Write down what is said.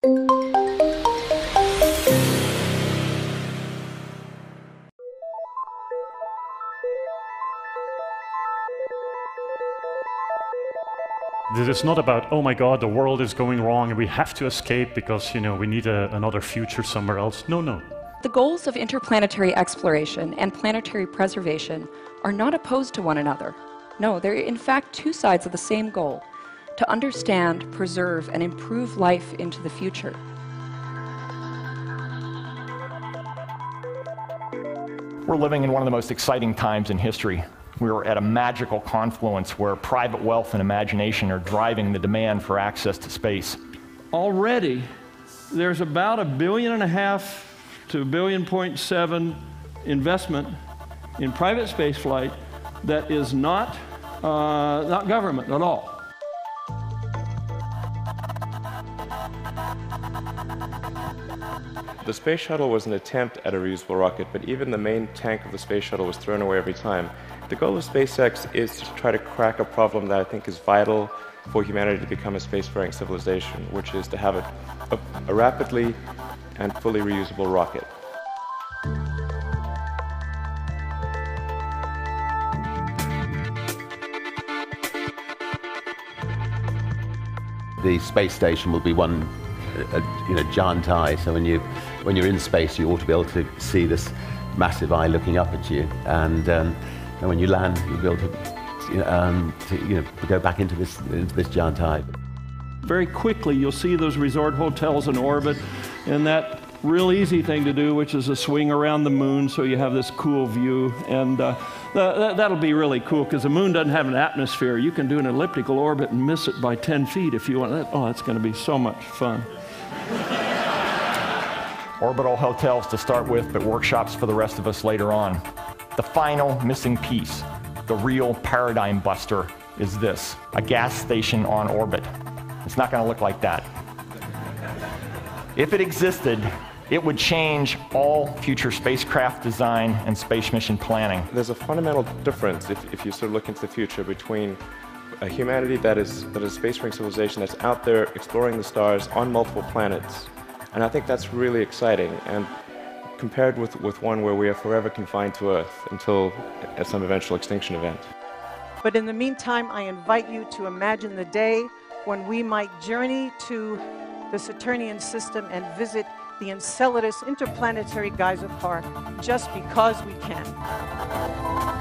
This is not about, oh my god, the world is going wrong and we have to escape because, you know, we need a, another future somewhere else. No, no. The goals of interplanetary exploration and planetary preservation are not opposed to one another. No, they're in fact two sides of the same goal to understand, preserve, and improve life into the future. We're living in one of the most exciting times in history. We're at a magical confluence where private wealth and imagination are driving the demand for access to space. Already, there's about a billion and a half to a billion point seven investment in private space flight that is not, uh, not government at all. The space shuttle was an attempt at a reusable rocket, but even the main tank of the space shuttle was thrown away every time. The goal of SpaceX is to try to crack a problem that I think is vital for humanity to become a spacefaring civilization, which is to have a, a, a rapidly and fully reusable rocket. The space station will be one a, you know, giant eye. So when you when you're in space, you ought to be able to see this massive eye looking up at you. And um, and when you land, you'll be able to, um, to you know, go back into this, into this giant eye. Very quickly, you'll see those resort hotels in orbit, and that real easy thing to do, which is a swing around the moon so you have this cool view. And uh, that'll be really cool because the moon doesn't have an atmosphere. You can do an elliptical orbit and miss it by 10 feet if you want. That. Oh, that's going to be so much fun. Orbital hotels to start with, but workshops for the rest of us later on. The final missing piece, the real paradigm buster, is this a gas station on orbit. It's not going to look like that. If it existed, it would change all future spacecraft design and space mission planning. There's a fundamental difference if, if you sort of look into the future between a humanity that is, that is a spacefaring civilization that's out there exploring the stars on multiple planets. And I think that's really exciting. And compared with, with one where we are forever confined to Earth until at some eventual extinction event. But in the meantime, I invite you to imagine the day when we might journey to the Saturnian system and visit the Enceladus Interplanetary Geyser Park just because we can.